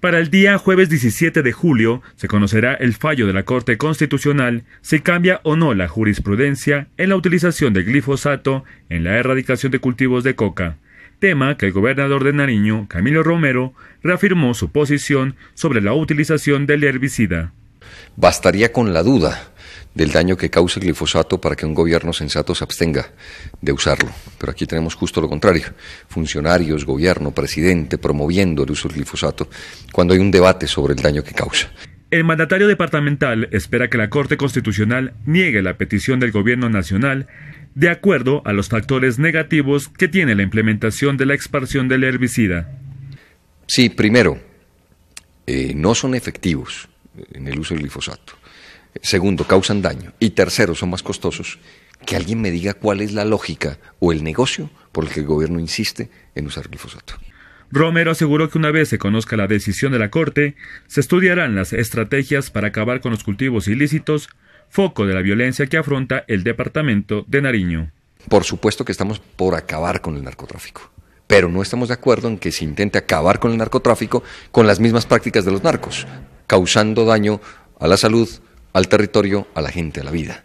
Para el día jueves 17 de julio se conocerá el fallo de la Corte Constitucional si cambia o no la jurisprudencia en la utilización del glifosato en la erradicación de cultivos de coca, tema que el gobernador de Nariño, Camilo Romero, reafirmó su posición sobre la utilización del herbicida. Bastaría con la duda del daño que causa el glifosato para que un gobierno sensato se abstenga de usarlo. Pero aquí tenemos justo lo contrario. Funcionarios, gobierno, presidente promoviendo el uso del glifosato cuando hay un debate sobre el daño que causa. El mandatario departamental espera que la Corte Constitucional niegue la petición del Gobierno Nacional de acuerdo a los factores negativos que tiene la implementación de la expansión del herbicida. Sí, primero, eh, no son efectivos en el uso del glifosato. Segundo, causan daño. Y tercero, son más costosos. Que alguien me diga cuál es la lógica o el negocio por el que el gobierno insiste en usar glifosato. Romero aseguró que una vez se conozca la decisión de la Corte, se estudiarán las estrategias para acabar con los cultivos ilícitos, foco de la violencia que afronta el departamento de Nariño. Por supuesto que estamos por acabar con el narcotráfico, pero no estamos de acuerdo en que se intente acabar con el narcotráfico con las mismas prácticas de los narcos, causando daño a la salud, al territorio, a la gente, a la vida.